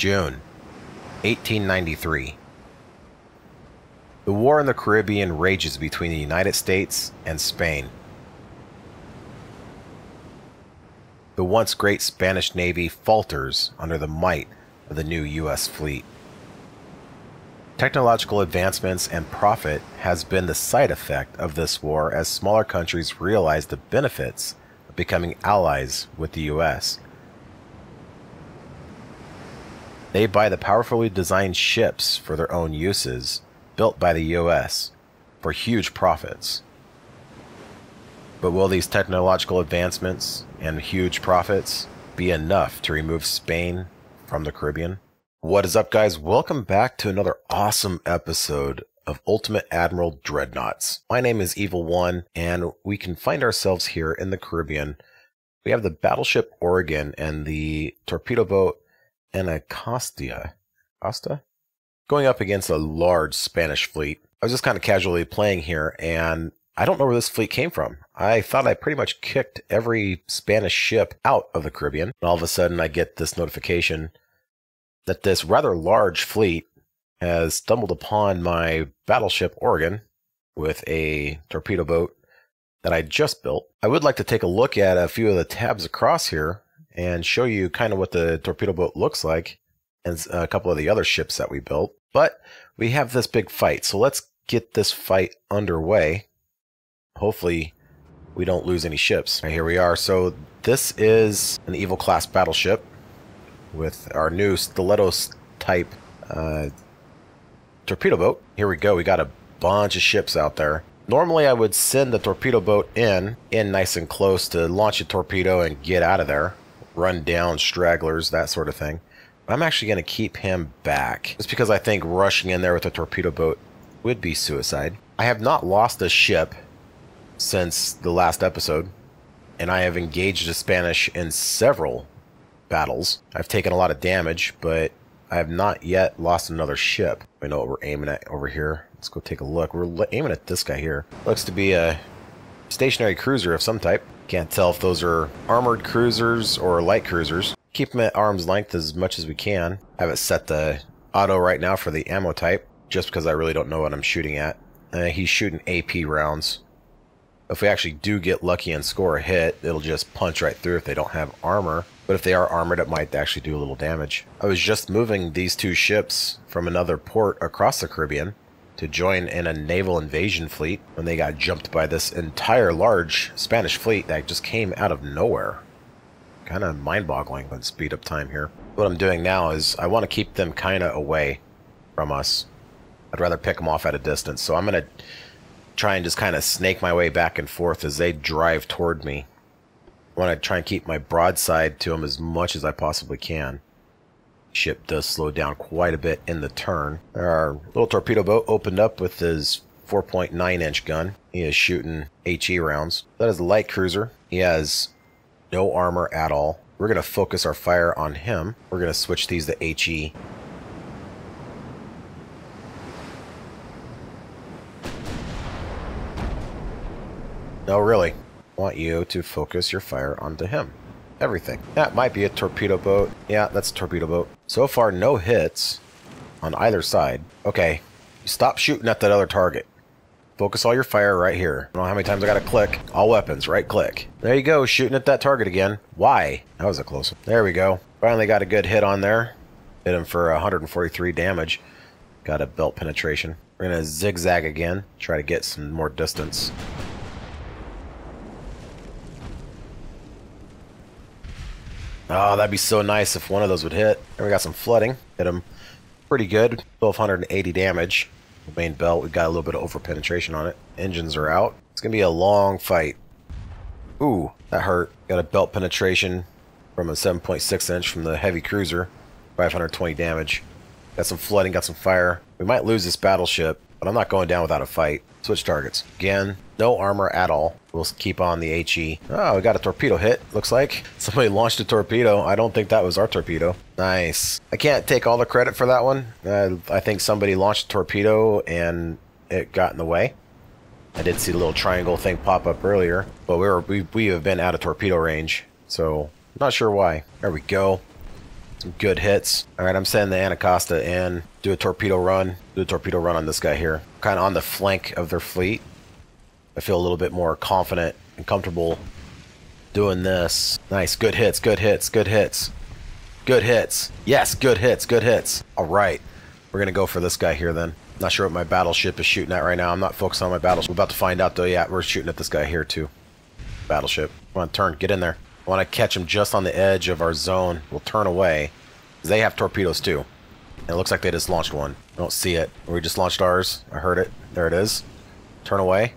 June 1893. The war in the Caribbean rages between the United States and Spain. The once great Spanish Navy falters under the might of the new U.S. fleet. Technological advancements and profit has been the side effect of this war as smaller countries realize the benefits of becoming allies with the U.S. They buy the powerfully designed ships for their own uses, built by the U.S., for huge profits. But will these technological advancements and huge profits be enough to remove Spain from the Caribbean? What is up, guys? Welcome back to another awesome episode of Ultimate Admiral Dreadnoughts. My name is Evil One, and we can find ourselves here in the Caribbean. We have the battleship Oregon and the torpedo boat Anacostia. Costa? Going up against a large Spanish fleet. I was just kind of casually playing here, and I don't know where this fleet came from. I thought I pretty much kicked every Spanish ship out of the Caribbean. And all of a sudden, I get this notification that this rather large fleet has stumbled upon my battleship Oregon with a torpedo boat that I just built. I would like to take a look at a few of the tabs across here and show you kind of what the torpedo boat looks like and a couple of the other ships that we built. But we have this big fight, so let's get this fight underway. Hopefully we don't lose any ships. Right, here we are. So this is an Evil class battleship with our new stilettos type uh, torpedo boat. Here we go. We got a bunch of ships out there. Normally I would send the torpedo boat in, in nice and close to launch a torpedo and get out of there. Run down stragglers, that sort of thing. I'm actually going to keep him back. Just because I think rushing in there with a torpedo boat would be suicide. I have not lost a ship since the last episode. And I have engaged the Spanish in several battles. I've taken a lot of damage, but I have not yet lost another ship. I know what we're aiming at over here. Let's go take a look. We're aiming at this guy here. Looks to be a stationary cruiser of some type. Can't tell if those are armored cruisers or light cruisers. Keep them at arm's length as much as we can. I have it set the auto right now for the ammo type, just because I really don't know what I'm shooting at. Uh, he's shooting AP rounds. If we actually do get lucky and score a hit, it'll just punch right through if they don't have armor. But if they are armored, it might actually do a little damage. I was just moving these two ships from another port across the Caribbean to join in a naval invasion fleet when they got jumped by this entire large Spanish fleet that just came out of nowhere. Kind of mind-boggling, but speed up time here. What I'm doing now is I want to keep them kind of away from us. I'd rather pick them off at a distance, so I'm going to try and just kind of snake my way back and forth as they drive toward me. I want to try and keep my broadside to them as much as I possibly can. Ship does slow down quite a bit in the turn. Our little torpedo boat opened up with his 4.9 inch gun. He is shooting HE rounds. That is a light cruiser. He has no armor at all. We're going to focus our fire on him. We're going to switch these to HE. No, really. I want you to focus your fire onto him. Everything. That might be a torpedo boat. Yeah, that's a torpedo boat. So far, no hits on either side. Okay, stop shooting at that other target. Focus all your fire right here. I don't know how many times I gotta click. All weapons, right click. There you go, shooting at that target again. Why? That was a close one. There we go. Finally got a good hit on there. Hit him for 143 damage. Got a belt penetration. We're gonna zigzag again. Try to get some more distance. Oh, that'd be so nice if one of those would hit. And we got some flooding. Hit him pretty good. 1280 damage. Main belt, we've got a little bit of over penetration on it. Engines are out. It's going to be a long fight. Ooh, that hurt. Got a belt penetration from a 7.6 inch from the heavy cruiser. 520 damage. Got some flooding, got some fire. We might lose this battleship, but I'm not going down without a fight. Switch targets. Again, no armor at all. We'll keep on the HE. Oh, we got a torpedo hit, looks like. Somebody launched a torpedo. I don't think that was our torpedo. Nice. I can't take all the credit for that one. Uh, I think somebody launched a torpedo and it got in the way. I did see the little triangle thing pop up earlier, but we were we, we have been out of torpedo range, so not sure why. There we go. Some good hits. All right, I'm sending the Anacostia in. Do a torpedo run. Do a torpedo run on this guy here. Kind of on the flank of their fleet. I feel a little bit more confident and comfortable doing this. Nice, good hits, good hits, good hits. Good hits. Yes, good hits, good hits. All right. We're going to go for this guy here then. Not sure what my battleship is shooting at right now. I'm not focused on my battleship. We're about to find out though. Yeah, we're shooting at this guy here too. Battleship. Come on, turn. Get in there. I want to catch them just on the edge of our zone. We'll turn away. They have torpedoes too. And it looks like they just launched one. I don't see it. We just launched ours. I heard it. There it is. Turn away.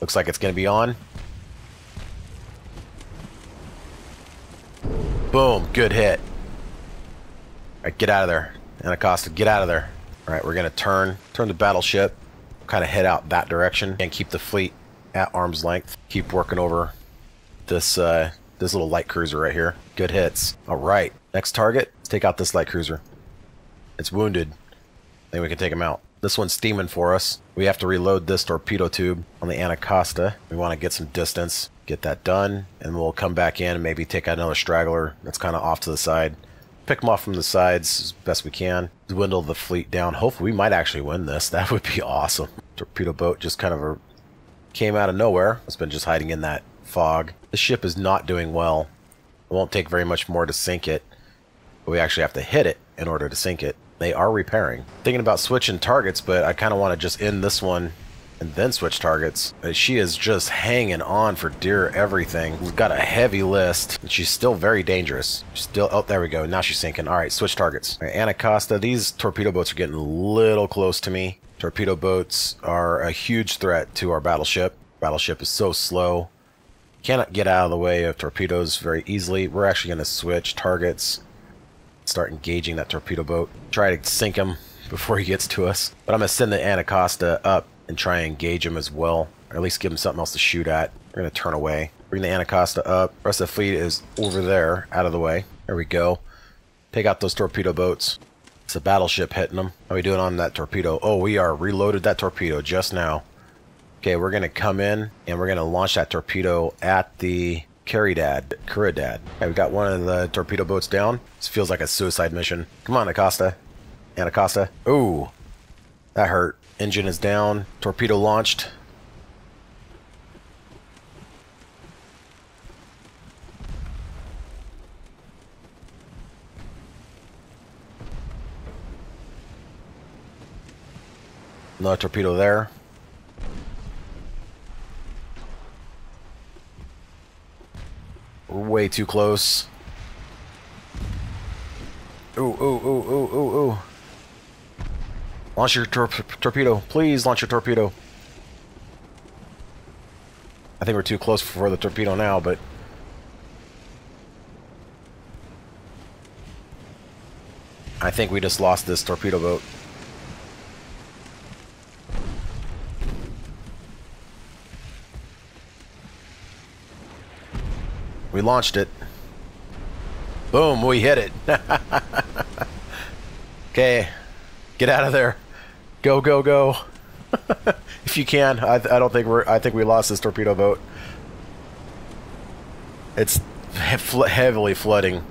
Looks like it's going to be on. Boom. Good hit. All right, get out of there. Anacostia, get out of there. All right, we're going to turn, turn the battleship, kind of head out that direction, and keep the fleet at arm's length. Keep working over this uh, this little light cruiser right here. Good hits. All right, next target. Let's take out this light cruiser. It's wounded. I think we can take him out. This one's steaming for us. We have to reload this torpedo tube on the Anacostia. We want to get some distance, get that done, and we'll come back in and maybe take out another straggler that's kind of off to the side. Pick them off from the sides as best we can. Dwindle the fleet down. Hopefully we might actually win this. That would be awesome. Torpedo boat just kind of a, came out of nowhere. It's been just hiding in that fog. The ship is not doing well. It won't take very much more to sink it. But we actually have to hit it in order to sink it. They are repairing. Thinking about switching targets, but I kind of want to just end this one and then switch targets. Uh, she is just hanging on for dear everything. We've got a heavy list, and she's still very dangerous. Still, oh, there we go. Now she's sinking. All right, switch targets. Uh, right, Anacostia, these torpedo boats are getting a little close to me. Torpedo boats are a huge threat to our battleship. Battleship is so slow. Cannot get out of the way of torpedoes very easily. We're actually going to switch targets start engaging that torpedo boat. Try to sink him before he gets to us. But I'm going to send the Anacosta up and try and engage him as well. Or at least give him something else to shoot at. We're going to turn away. Bring the Anacostia up. The rest of the fleet is over there, out of the way. There we go. Take out those torpedo boats. It's a battleship hitting them. How are we doing on that torpedo? Oh, we are reloaded that torpedo just now. Okay, we're going to come in and we're going to launch that torpedo at the Caridad, Caridad. Okay, we got one of the torpedo boats down. This feels like a suicide mission. Come on, Acosta. Anacostia. Ooh, that hurt. Engine is down. Torpedo launched. Another torpedo there. We're way too close. Ooh, ooh, ooh, ooh, ooh, ooh. Launch your tor torpedo. Please launch your torpedo. I think we're too close for the torpedo now, but... I think we just lost this torpedo boat. We launched it. Boom, we hit it. okay, get out of there. Go, go, go. if you can, I, I don't think we're. I think we lost this torpedo boat. It's heavily flooding.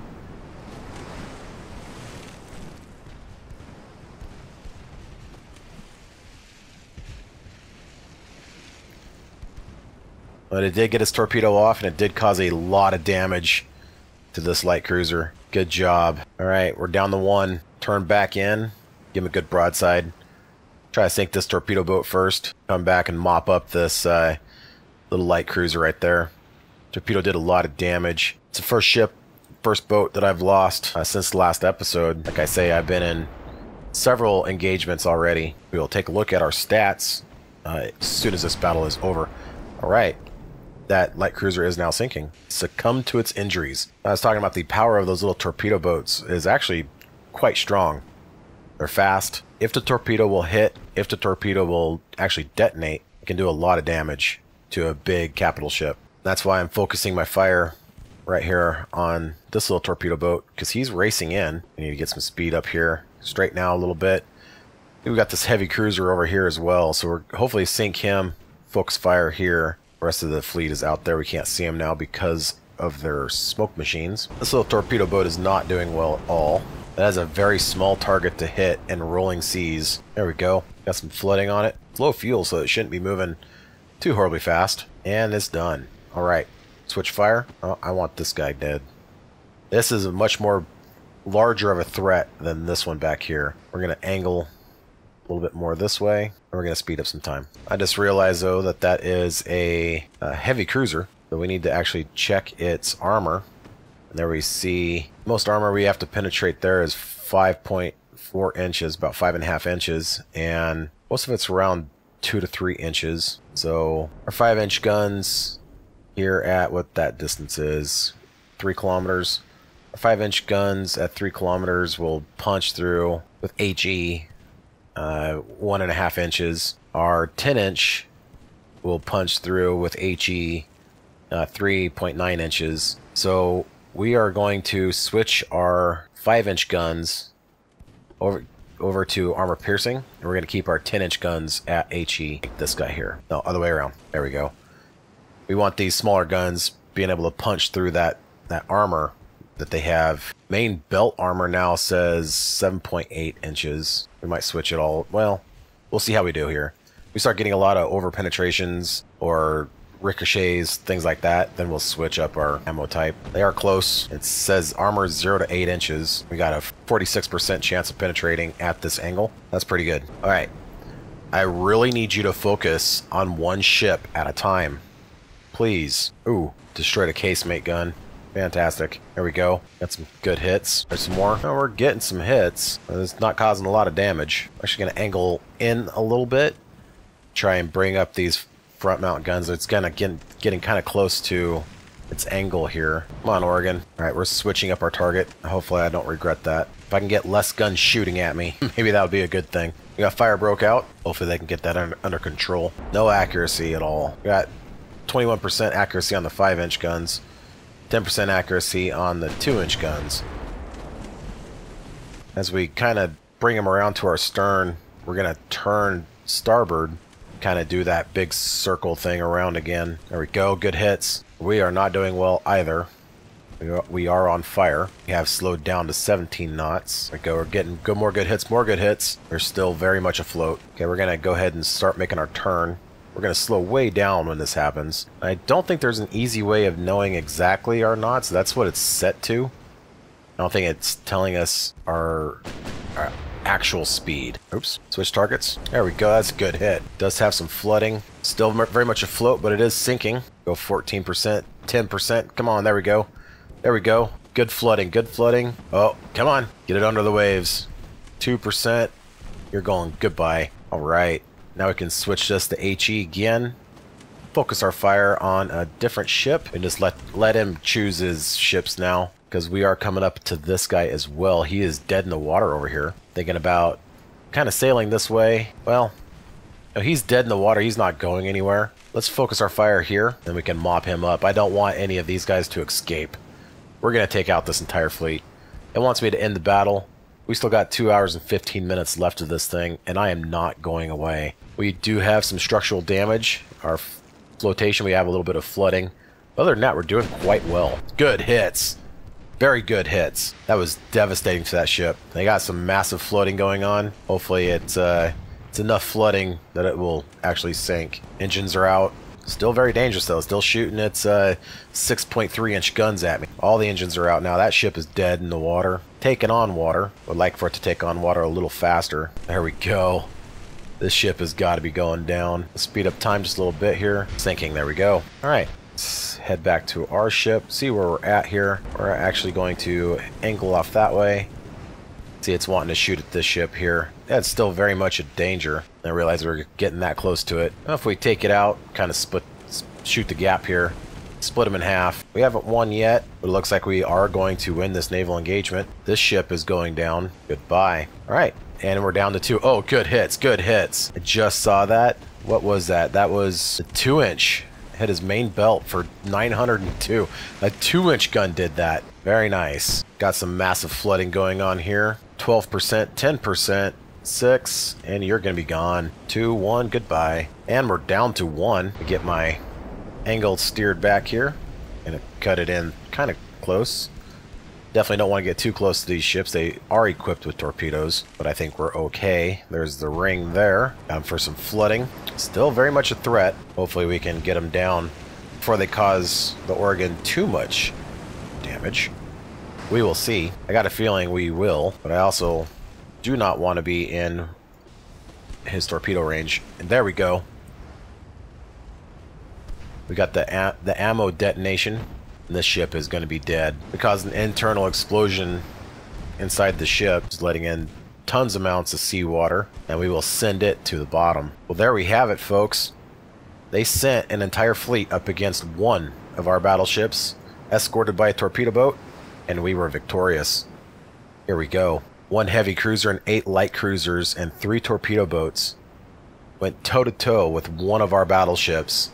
But it did get its torpedo off, and it did cause a lot of damage to this light cruiser. Good job. All right, we're down the one. Turn back in. Give him a good broadside. Try to sink this torpedo boat first. Come back and mop up this uh, little light cruiser right there. Torpedo did a lot of damage. It's the first ship, first boat that I've lost uh, since the last episode. Like I say, I've been in several engagements already. We will take a look at our stats uh, as soon as this battle is over. All right, that light cruiser is now sinking. Succumbed to its injuries. I was talking about the power of those little torpedo boats is actually quite strong. They're fast. If the torpedo will hit, if the torpedo will actually detonate, it can do a lot of damage to a big capital ship. That's why I'm focusing my fire right here on this little torpedo boat because he's racing in. I need to get some speed up here. Straighten out a little bit. We've got this heavy cruiser over here as well, so we're hopefully sink him, focus fire here, The rest of the fleet is out there. We can't see them now because of their smoke machines. This little torpedo boat is not doing well at all. It has a very small target to hit in rolling seas. There we go. Got some flooding on it. It's low fuel, so it shouldn't be moving too horribly fast. And it's done. Alright. Switch fire. Oh, I want this guy dead. This is a much more larger of a threat than this one back here. We're going to angle a little bit more this way, and we're going to speed up some time. I just realized, though, that that is a, a heavy cruiser, so we need to actually check its armor. And there we see most armor we have to penetrate there is 5.4 inches, about 5.5 inches, and most of it's around 2 to 3 inches. So our 5 inch guns here at what that distance is, 3 kilometers. Our 5 inch guns at 3 kilometers will punch through with HE uh, one and a half inches. Our 10 inch will punch through with HE uh, 3.9 inches. So we are going to switch our 5 inch guns over over to armor piercing. And we're going to keep our 10 inch guns at HE this guy here. No other way around. There we go. We want these smaller guns being able to punch through that that armor that they have. Main belt armor now says 7.8 inches. We might switch it all. Well, we'll see how we do here. We start getting a lot of over penetrations or ricochets, things like that, then we'll switch up our ammo type. They are close. It says armor 0 to 8 inches. We got a 46% chance of penetrating at this angle. That's pretty good. All right. I really need you to focus on one ship at a time. Please. Ooh, destroyed a casemate gun. Fantastic. There we go. Got some good hits. There's some more. Oh, we're getting some hits. It's not causing a lot of damage. I'm actually going to angle in a little bit. Try and bring up these front mount guns. It's kind of getting, getting kind of close to its angle here. Come on, Oregon. All right, we're switching up our target. Hopefully I don't regret that. If I can get less guns shooting at me, maybe that would be a good thing. We got fire broke out. Hopefully they can get that under, under control. No accuracy at all. We got 21% accuracy on the 5-inch guns. 10% accuracy on the 2-inch guns. As we kind of bring them around to our stern, we're going to turn starboard, kind of do that big circle thing around again. There we go, good hits. We are not doing well either. We are on fire. We have slowed down to 17 knots. There we go, we're getting good, more good hits, more good hits. We're still very much afloat. Okay, we're going to go ahead and start making our turn. We're going to slow way down when this happens. I don't think there's an easy way of knowing exactly our knots. That's what it's set to. I don't think it's telling us our, our actual speed. Oops, switch targets. There we go, that's a good hit. Does have some flooding. Still very much afloat, but it is sinking. Go 14%, 10%. Come on, there we go. There we go. Good flooding, good flooding. Oh, come on. Get it under the waves. 2%. You're going goodbye. All right. Now we can switch this to HE again. Focus our fire on a different ship and just let, let him choose his ships now. Because we are coming up to this guy as well. He is dead in the water over here. Thinking about kind of sailing this way. Well, no, he's dead in the water. He's not going anywhere. Let's focus our fire here. Then we can mop him up. I don't want any of these guys to escape. We're going to take out this entire fleet. It wants me to end the battle. We still got 2 hours and 15 minutes left of this thing, and I am not going away. We do have some structural damage. Our flotation, we have a little bit of flooding. Other than that, we're doing quite well. Good hits. Very good hits. That was devastating to that ship. They got some massive flooding going on. Hopefully it's, uh, it's enough flooding that it will actually sink. Engines are out. Still very dangerous though. Still shooting its uh, 6.3 inch guns at me. All the engines are out now. That ship is dead in the water. Taking on water. Would like for it to take on water a little faster. There we go. This ship has got to be going down. Speed up time just a little bit here. Sinking, there we go. All right, head back to our ship, see where we're at here. We're actually going to angle off that way. See, it's wanting to shoot at this ship here. That's still very much a danger. I realize we're getting that close to it. If we take it out, kind of split, shoot the gap here, split them in half. We haven't won yet, but it looks like we are going to win this naval engagement. This ship is going down. Goodbye. All right, and we're down to two. Oh, good hits, good hits. I just saw that. What was that? That was a two inch. Hit his main belt for 902. A two inch gun did that. Very nice. Got some massive flooding going on here. 12%, 10%, 6, and you're going to be gone. 2, 1, goodbye. And we're down to 1 to get my angle steered back here. Gonna cut it in kind of close. Definitely don't want to get too close to these ships. They are equipped with torpedoes, but I think we're okay. There's the ring there. Down for some flooding. Still very much a threat. Hopefully we can get them down before they cause the Oregon too much damage. We will see. I got a feeling we will, but I also do not want to be in his torpedo range. And there we go. We got the the ammo detonation. This ship is going to be dead because an internal explosion inside the ship is letting in tons amounts of seawater, and we will send it to the bottom. Well, there we have it, folks. They sent an entire fleet up against one of our battleships, escorted by a torpedo boat, and we were victorious. Here we go. One heavy cruiser and eight light cruisers and three torpedo boats went toe to toe with one of our battleships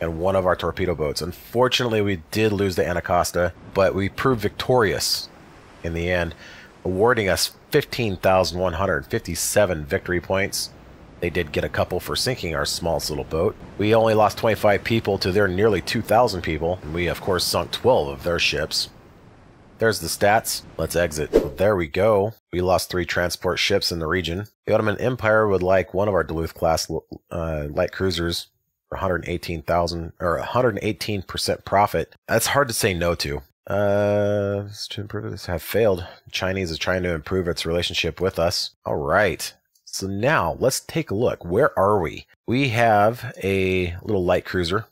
and one of our torpedo boats. Unfortunately, we did lose the Anacosta, but we proved victorious in the end, awarding us 15,157 victory points. They did get a couple for sinking our smallest little boat. We only lost 25 people to their nearly 2,000 people. And we, of course, sunk 12 of their ships. There's the stats. Let's exit. There we go. We lost three transport ships in the region. The Ottoman Empire would like one of our Duluth class uh, light cruisers 118,000 or 118% profit. That's hard to say no to. Uh, to improve this have failed. Chinese is trying to improve its relationship with us. All right. So now let's take a look. Where are we? We have a little light cruiser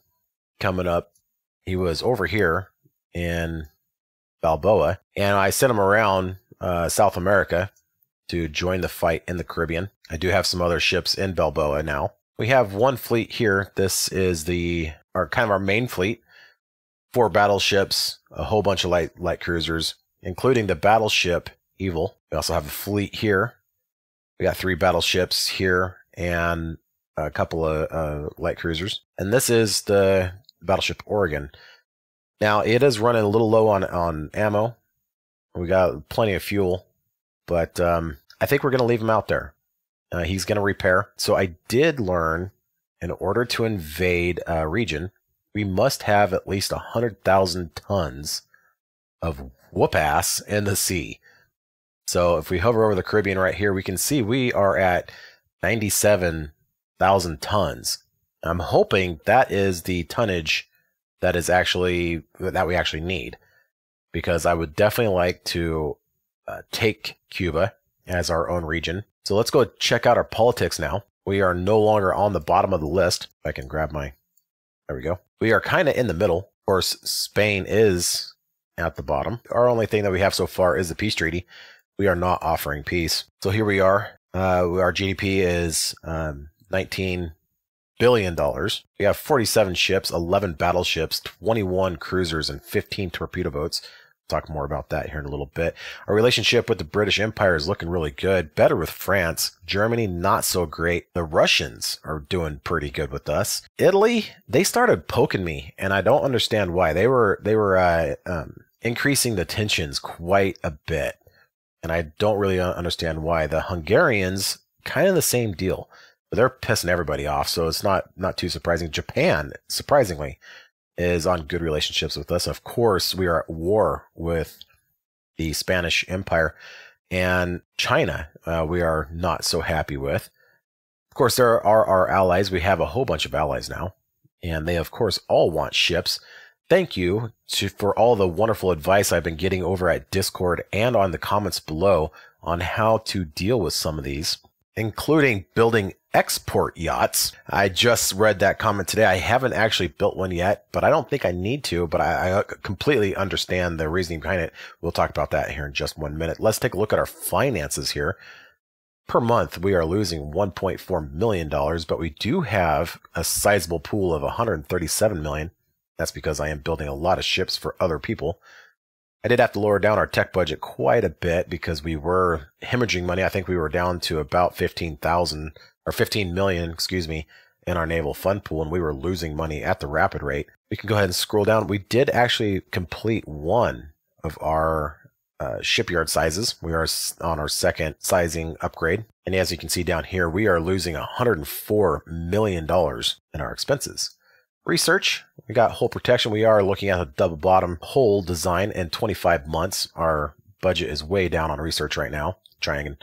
coming up. He was over here in Balboa, and I sent him around uh, South America to join the fight in the Caribbean. I do have some other ships in Balboa now. We have one fleet here. This is the our kind of our main fleet. Four battleships, a whole bunch of light light cruisers, including the battleship Evil. We also have a fleet here. We got three battleships here and a couple of uh, light cruisers. And this is the battleship Oregon. Now it is running a little low on on ammo. We got plenty of fuel, but um, I think we're going to leave them out there. Uh, he's going to repair. So I did learn in order to invade a region, we must have at least 100,000 tons of whoop ass in the sea. So if we hover over the Caribbean right here, we can see we are at 97,000 tons. I'm hoping that is the tonnage that is actually that we actually need because I would definitely like to uh, take Cuba as our own region. So let's go check out our politics now. We are no longer on the bottom of the list. I can grab my, there we go. We are kind of in the middle. Of course, Spain is at the bottom. Our only thing that we have so far is the peace treaty. We are not offering peace. So here we are. Uh, our GDP is um, 19 billion dollars. We have 47 ships, 11 battleships, 21 cruisers, and 15 torpedo boats talk more about that here in a little bit. Our relationship with the British Empire is looking really good. Better with France. Germany, not so great. The Russians are doing pretty good with us. Italy, they started poking me, and I don't understand why. They were they were uh, um, increasing the tensions quite a bit, and I don't really understand why. The Hungarians, kind of the same deal. But they're pissing everybody off, so it's not not too surprising. Japan, surprisingly, is on good relationships with us. Of course, we are at war with the Spanish Empire and China. Uh, we are not so happy with. Of course, there are our allies. We have a whole bunch of allies now, and they, of course, all want ships. Thank you to, for all the wonderful advice I've been getting over at Discord and on the comments below on how to deal with some of these including building export yachts. I just read that comment today. I haven't actually built one yet, but I don't think I need to, but I, I, completely understand the reasoning behind it. We'll talk about that here in just one minute. Let's take a look at our finances here. Per month, we are losing $1.4 million, but we do have a sizable pool of 137 million. That's because I am building a lot of ships for other people. I did have to lower down our tech budget quite a bit because we were hemorrhaging money. I think we were down to about 15,000 or 15 million, excuse me, in our naval fund pool and we were losing money at the rapid rate. We can go ahead and scroll down. We did actually complete one of our uh, shipyard sizes. We are on our second sizing upgrade. And as you can see down here, we are losing $104 million in our expenses. Research, we got hull protection. We are looking at a double bottom hull design in 25 months. Our budget is way down on research right now, trying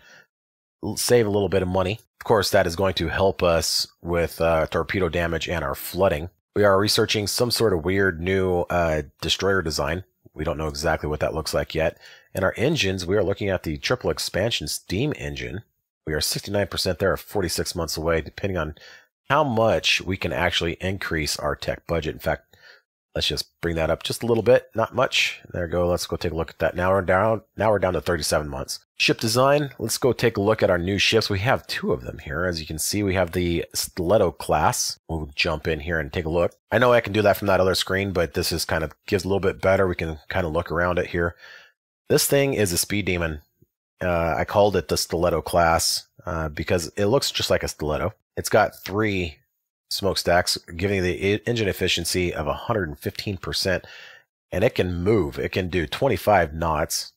to save a little bit of money. Of course, that is going to help us with uh, torpedo damage and our flooding. We are researching some sort of weird new uh, destroyer design. We don't know exactly what that looks like yet. And our engines, we are looking at the triple expansion steam engine. We are 69% there, 46 months away, depending on how much we can actually increase our tech budget. In fact, let's just bring that up just a little bit, not much. There we go. Let's go take a look at that. Now we're down. Now we're down to 37 months. Ship design. Let's go take a look at our new ships. We have two of them here. As you can see, we have the Stiletto class. We'll jump in here and take a look. I know I can do that from that other screen, but this is kind of gives a little bit better. We can kind of look around it here. This thing is a speed demon. Uh, I called it the Stiletto class uh, because it looks just like a stiletto. It's got three smokestacks, giving the engine efficiency of 115%, and it can move. It can do 25 knots.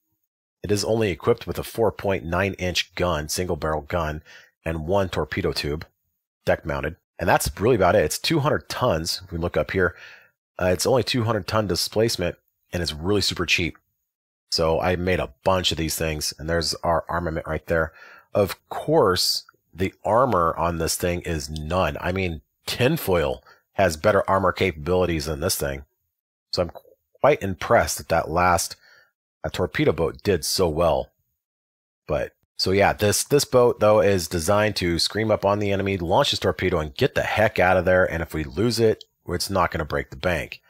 It is only equipped with a 4.9 inch gun, single barrel gun, and one torpedo tube, deck mounted. And that's really about it. It's 200 tons. If we look up here, uh, it's only 200 ton displacement, and it's really super cheap. So I made a bunch of these things, and there's our armament right there. Of course, the armor on this thing is none. I mean, tinfoil has better armor capabilities than this thing. So I'm quite impressed that that last a torpedo boat did so well. But so yeah, this this boat though is designed to scream up on the enemy, launch his torpedo, and get the heck out of there. And if we lose it, it's not going to break the bank.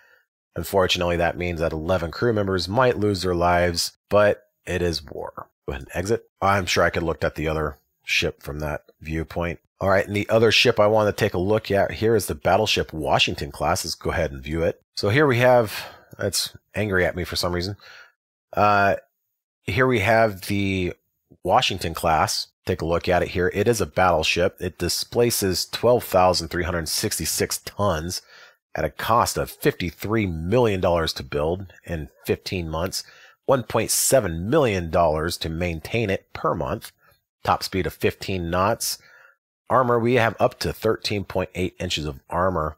Unfortunately, that means that 11 crew members might lose their lives, but it is war. Go ahead and exit. I'm sure I could look at the other ship from that viewpoint. All right, and the other ship I want to take a look at here is the Battleship Washington class. Let's go ahead and view it. So here we have, that's angry at me for some reason. Uh, here we have the Washington class. Take a look at it here. It is a battleship. It displaces 12,366 tons at a cost of $53 million to build in 15 months, $1.7 million to maintain it per month, top speed of 15 knots. Armor, we have up to 13.8 inches of armor.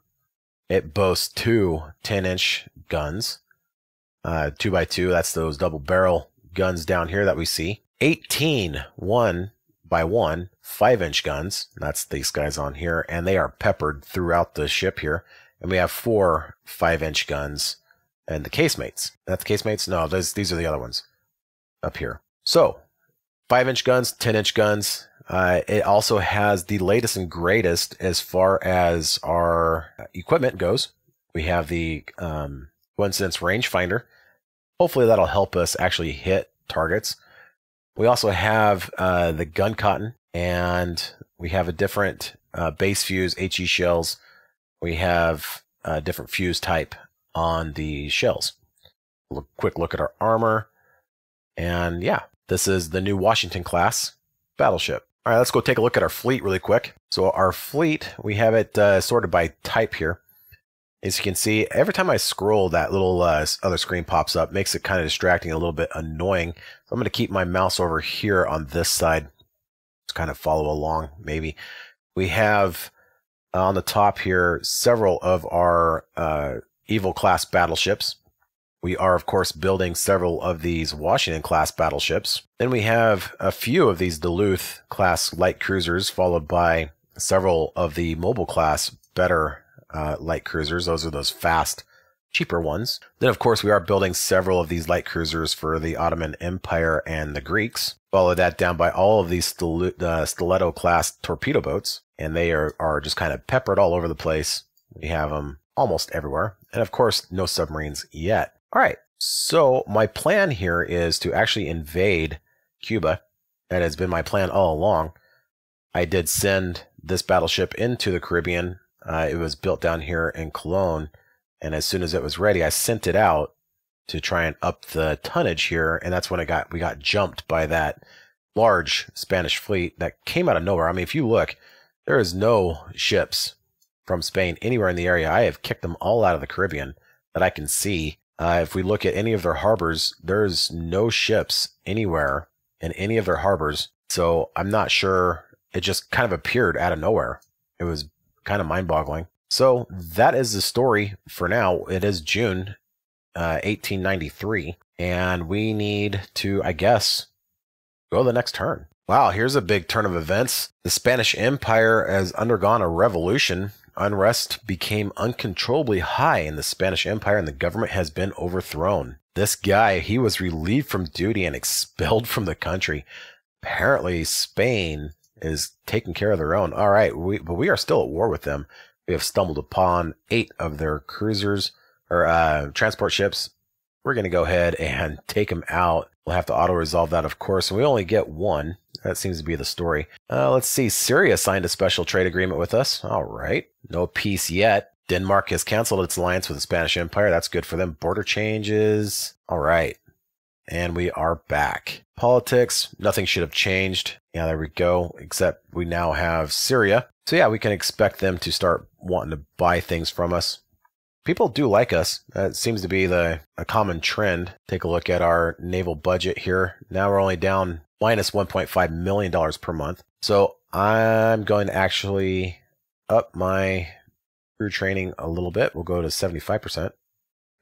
It boasts two 10 inch guns, uh, two by two. That's those double barrel guns down here that we see. 18 one by one five inch guns. That's these guys on here. And they are peppered throughout the ship here and we have four five inch guns and the casemates. That's the casemates? No, those, these are the other ones up here. So five inch guns, 10 inch guns. Uh, it also has the latest and greatest as far as our equipment goes. We have the um, coincidence rangefinder. Hopefully that'll help us actually hit targets. We also have uh, the gun cotton and we have a different uh, base fuse HE shells we have a different fuse type on the shells. Look, quick look at our armor. And yeah, this is the new Washington class battleship. All right, let's go take a look at our fleet really quick. So our fleet, we have it uh, sorted by type here. As you can see, every time I scroll, that little uh, other screen pops up, makes it kind of distracting, a little bit annoying. So I'm going to keep my mouse over here on this side to kind of follow along, maybe. We have uh, on the top here several of our uh, Evil class battleships. We are, of course, building several of these Washington class battleships. Then we have a few of these Duluth class light cruisers, followed by several of the Mobile class better uh, light cruisers. Those are those fast, cheaper ones. Then, of course, we are building several of these light cruisers for the Ottoman Empire and the Greeks. Follow that down by all of these uh, Stiletto class torpedo boats and they are, are just kind of peppered all over the place. We have them almost everywhere. And of course, no submarines yet. All right. So my plan here is to actually invade Cuba. That has been my plan all along. I did send this battleship into the Caribbean. Uh, it was built down here in Cologne. And as soon as it was ready, I sent it out to try and up the tonnage here. And that's when it got, we got jumped by that large Spanish fleet that came out of nowhere. I mean, if you look, there is no ships from Spain anywhere in the area. I have kicked them all out of the Caribbean that I can see. Uh, if we look at any of their harbors, there's no ships anywhere in any of their harbors. So I'm not sure. It just kind of appeared out of nowhere. It was kind of mind boggling. So that is the story for now. It is June uh, 1893, and we need to, I guess, go the next turn. Wow, here's a big turn of events. The Spanish Empire has undergone a revolution. Unrest became uncontrollably high in the Spanish Empire, and the government has been overthrown. This guy, he was relieved from duty and expelled from the country. Apparently, Spain is taking care of their own. All right, we, but we are still at war with them. We have stumbled upon eight of their cruisers or uh, transport ships. We're going to go ahead and take them out. We'll have to auto resolve that, of course. And we only get one. That seems to be the story. Uh, let's see. Syria signed a special trade agreement with us. All right. No peace yet. Denmark has canceled its alliance with the Spanish Empire. That's good for them. Border changes. All right. And we are back. Politics, nothing should have changed. Yeah, there we go. Except we now have Syria. So yeah, we can expect them to start wanting to buy things from us. People do like us. That seems to be the a common trend. Take a look at our naval budget here. Now we're only down $1.5 million per month. So I'm going to actually up my crew training a little bit. We'll go to 75%.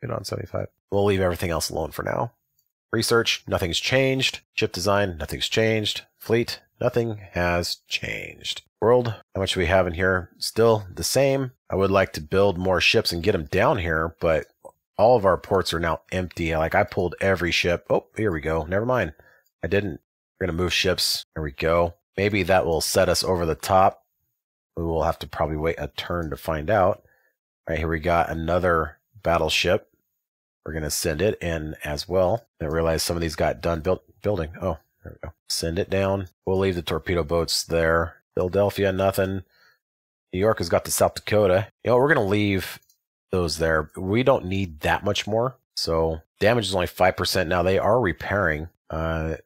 Get on 75. We'll leave everything else alone for now. Research, nothing's changed. Ship design, nothing's changed. Fleet, nothing has changed. World, how much do we have in here? Still the same. I would like to build more ships and get them down here, but all of our ports are now empty. Like I pulled every ship. Oh, here we go. Never mind. I didn't. We're going to move ships. There we go. Maybe that will set us over the top. We will have to probably wait a turn to find out. All right, here we got another battleship. We're going to send it in as well. I realize some of these got done built building. Oh, there we go. Send it down. We'll leave the torpedo boats there. Philadelphia, nothing. New York has got the South Dakota. You know, we're going to leave those there. We don't need that much more. So damage is only 5% now. They are repairing. Uh,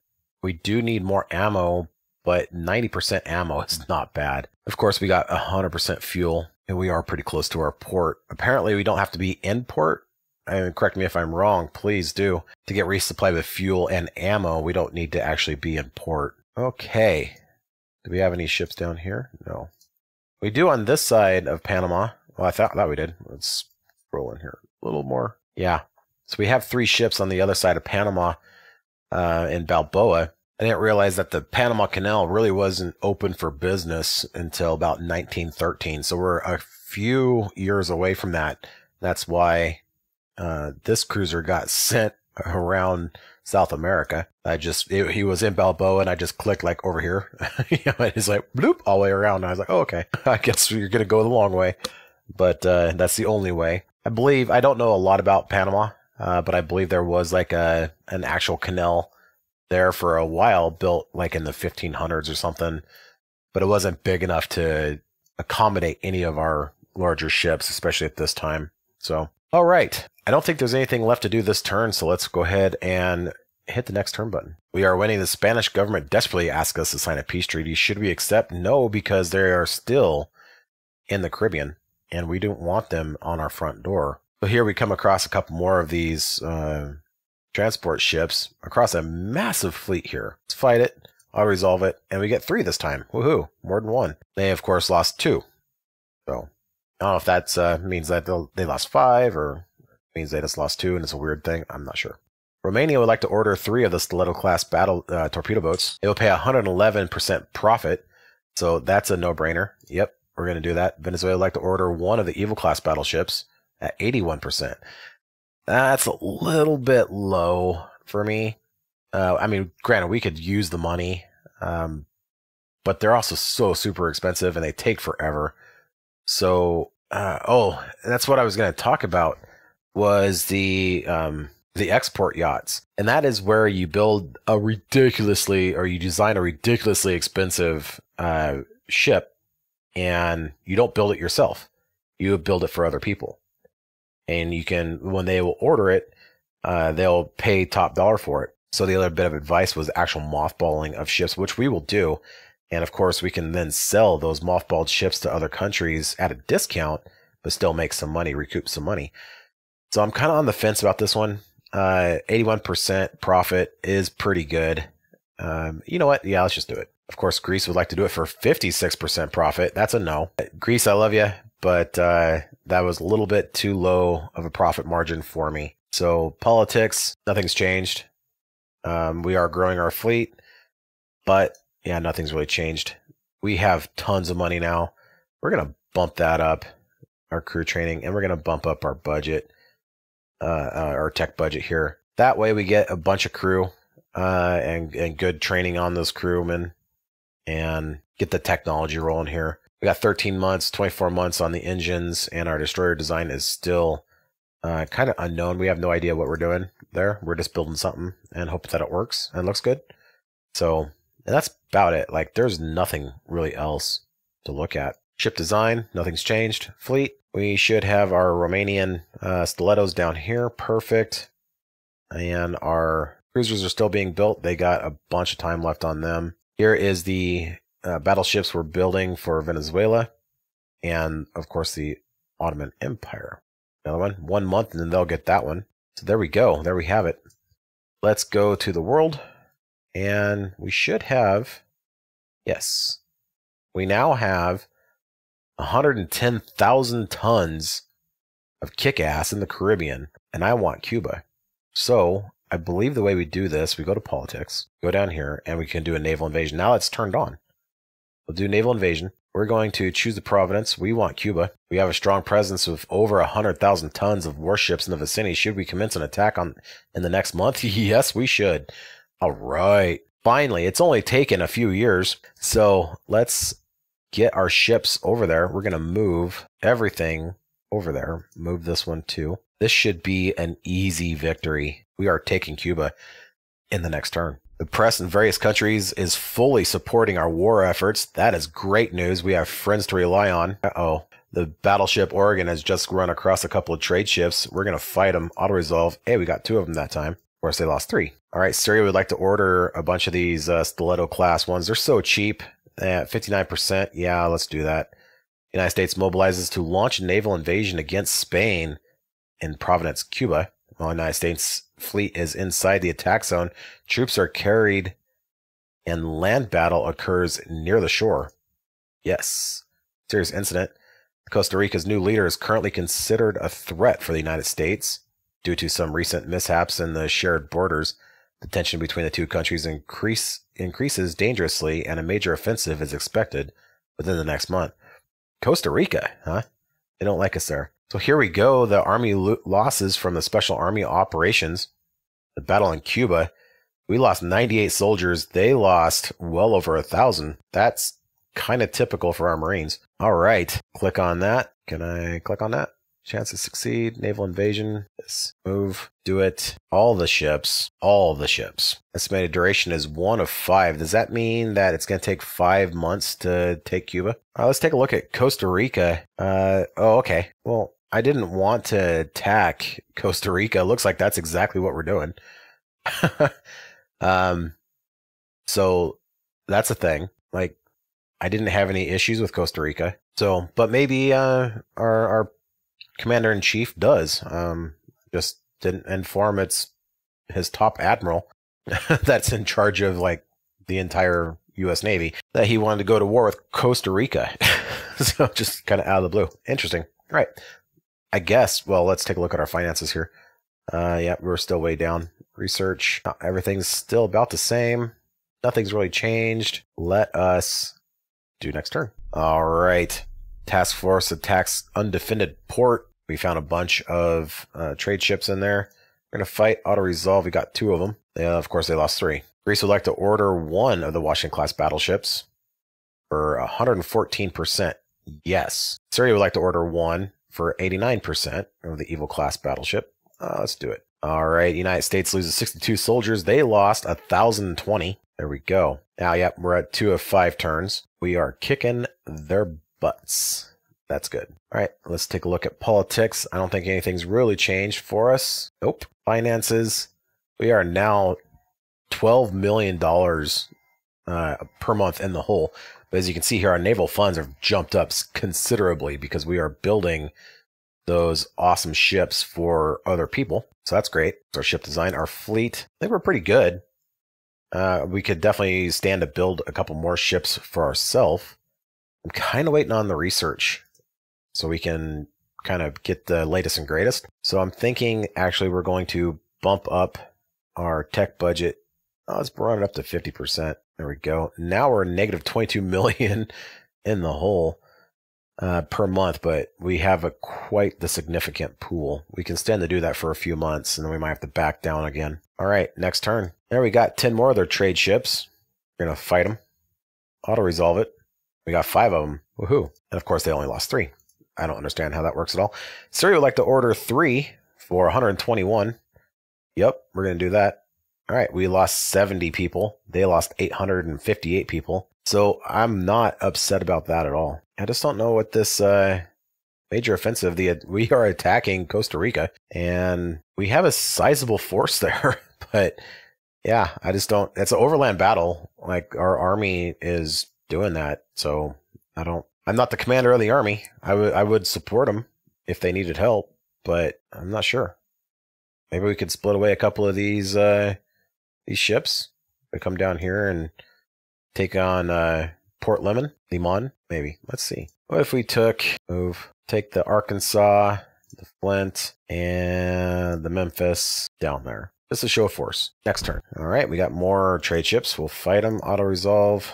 we do need more ammo, but 90% ammo is not bad. Of course, we got 100% fuel, and we are pretty close to our port. Apparently, we don't have to be in port. And correct me if I'm wrong, please do. To get resupplied with fuel and ammo, we don't need to actually be in port. Okay. Do we have any ships down here? No. We do on this side of Panama. Well, I thought that we did. Let's roll in here a little more. Yeah. So we have three ships on the other side of Panama uh, in Balboa. I didn't realize that the Panama Canal really wasn't open for business until about 1913. So we're a few years away from that. That's why uh, this cruiser got sent around South America. I just, it, he was in Balboa and I just clicked like over here. you know, and he's like, bloop, all the way around. And I was like, oh, okay. I guess you're going to go the long way. But uh, that's the only way. I believe, I don't know a lot about Panama, uh, but I believe there was like a an actual canal there for a while, built like in the 1500s or something, but it wasn't big enough to accommodate any of our larger ships, especially at this time. So, all right. I don't think there's anything left to do this turn, so let's go ahead and hit the next turn button. We are winning. The Spanish government desperately asks us to sign a peace treaty. Should we accept? No, because they are still in the Caribbean, and we don't want them on our front door. So here we come across a couple more of these uh, transport ships across a massive fleet here. Let's fight it. I'll resolve it. And we get three this time. Woohoo. More than one. They, of course, lost two. So I don't know if that uh, means that they lost five or means they just lost two and it's a weird thing. I'm not sure. Romania would like to order three of the Stiletto class battle uh, torpedo boats. It will pay 111% profit. So that's a no brainer. Yep, we're going to do that. Venezuela would like to order one of the Evil class battleships at 81%. That's a little bit low for me. Uh, I mean, granted, we could use the money, um, but they're also so super expensive and they take forever. So, uh, oh, that's what I was going to talk about was the um, the export yachts, and that is where you build a ridiculously or you design a ridiculously expensive uh, ship, and you don't build it yourself. You build it for other people and you can when they will order it, uh, they'll pay top dollar for it. So the other bit of advice was actual mothballing of ships, which we will do. And of course, we can then sell those mothballed ships to other countries at a discount, but still make some money, recoup some money. So I'm kind of on the fence about this one. Uh, 81% profit is pretty good. Um, you know what? Yeah, let's just do it. Of course, Greece would like to do it for 56% profit. That's a no. Greece, I love you, but uh, that was a little bit too low of a profit margin for me. So, politics, nothing's changed. Um, we are growing our fleet, but yeah, nothing's really changed. We have tons of money now. We're going to bump that up, our crew training, and we're going to bump up our budget, uh, uh, our tech budget here. That way we get a bunch of crew uh, and, and good training on those crewmen and get the technology rolling here. We got 13 months, 24 months on the engines, and our destroyer design is still uh, kind of unknown. We have no idea what we're doing there. We're just building something and hope that it works and looks good. So that's about it. Like, there's nothing really else to look at. Ship design, nothing's changed. Fleet, we should have our Romanian uh, stilettos down here. Perfect. And our cruisers are still being built. They got a bunch of time left on them. Here is the uh, battleships we're building for Venezuela. And, of course, the Ottoman Empire. Another one. One month, and then they'll get that one. So there we go. There we have it. Let's go to the world. And we should have, yes, we now have 110,000 tons of kick ass in the Caribbean, and I want Cuba. So I believe the way we do this, we go to politics, go down here, and we can do a naval invasion. Now it's turned on. We'll do naval invasion. We're going to choose the providence. We want Cuba. We have a strong presence of over 100,000 tons of warships in the vicinity. Should we commence an attack on in the next month? yes, we should. All right. Finally, it's only taken a few years. So let's get our ships over there. We're going to move everything over there. Move this one too. This should be an easy victory. We are taking Cuba in the next turn. The press in various countries is fully supporting our war efforts. That is great news. We have friends to rely on. Uh oh. The battleship Oregon has just run across a couple of trade ships. We're going to fight them. Auto resolve. Hey, we got two of them that time. Of course, they lost three. All right, Syria would like to order a bunch of these uh, stiletto class ones. They're so cheap. At 59%. Yeah, let's do that. United States mobilizes to launch a naval invasion against Spain in Providence, Cuba. While United States fleet is inside the attack zone, troops are carried and land battle occurs near the shore. Yes. Serious incident. Costa Rica's new leader is currently considered a threat for the United States due to some recent mishaps in the shared borders. The tension between the two countries increase, increases dangerously, and a major offensive is expected within the next month. Costa Rica, huh? They don't like us there. So here we go. The army lo- losses from the Special Army operations, the battle in Cuba. We lost 98 soldiers. They lost well over a thousand. That's kind of typical for our Marines. All right. Click on that. Can I click on that? Chance to succeed. Naval invasion. Yes. Move. Do it. All the ships. All the ships. Estimated duration is one of five. Does that mean that it's going to take five months to take Cuba? Uh, let's take a look at Costa Rica. Uh, oh, okay. Well, I didn't want to attack Costa Rica. Looks like that's exactly what we're doing. um, so that's a thing. Like, I didn't have any issues with Costa Rica. So, but maybe uh, our our commander in chief does. Um, just didn't inform its his top admiral that's in charge of like the entire U.S. Navy that he wanted to go to war with Costa Rica. so just kind of out of the blue. Interesting. All right. I guess. Well, let's take a look at our finances here. Uh, yeah, we're still way down. Research. Everything's still about the same. Nothing's really changed. Let us do next turn. All right. Task force attacks undefended port. We found a bunch of uh, trade ships in there. We're going to fight auto resolve. We got two of them. Yeah, of course, they lost three. Greece would like to order one of the Washington class battleships for 114%. Yes. Syria would like to order one for 89% of the Evil class battleship. Uh, let's do it. All right. United States loses 62 soldiers. They lost 1,020. There we go. Now, yep, we're at two of five turns. We are kicking their butts. That's good. All right, let's take a look at politics. I don't think anything's really changed for us. Nope. Finances. We are now $12 million uh, per month in the hole. But as you can see here, our naval funds have jumped up considerably because we are building those awesome ships for other people. So that's great. Our ship design, our fleet, I think we're pretty good. Uh, we could definitely stand to build a couple more ships for ourselves. I'm kind of waiting on the research so we can kind of get the latest and greatest. So I'm thinking actually we're going to bump up our tech budget. Oh, let's run it up to 50%. There we go. Now we're negative 22 million in the hole uh, per month, but we have a quite the significant pool. We can stand to do that for a few months, and then we might have to back down again. All right, next turn. There we got 10 more of their trade ships. We're going to fight them. Auto-resolve it. We got five of them. Woohoo. And of course, they only lost three. I don't understand how that works at all. Syria would like to order three for 121. Yep, we're going to do that. All right, we lost 70 people. They lost 858 people. So I'm not upset about that at all. I just don't know what this uh, major offensive. The we are attacking Costa Rica, and we have a sizable force there. but yeah, I just don't. It's an overland battle. Like our army is doing that, so I don't. I'm not the commander of the army. I would I would support them if they needed help, but I'm not sure. Maybe we could split away a couple of these uh, these ships. We come down here and take on uh, Port Lemon, Limon, maybe. Let's see. What if we took move take the Arkansas, the Flint, and the Memphis down there? Just a show of force. Next turn. All right, we got more trade ships. We'll fight them. Auto resolve.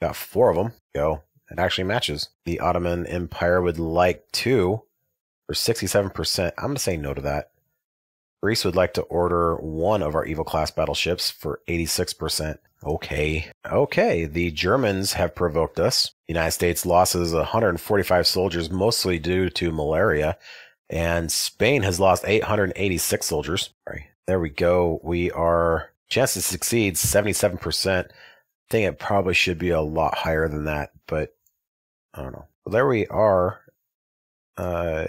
Got four of them. Go. It actually matches. The Ottoman Empire would like two for 67%. I'm going to say no to that. Greece would like to order one of our Evo class battleships for 86%. Okay. Okay. The Germans have provoked us. The United States losses 145 soldiers, mostly due to malaria. And Spain has lost 886 soldiers. Sorry. There we go. We are chance to succeed 77%. I think it probably should be a lot higher than that, but I don't know. Well, there we are. Uh,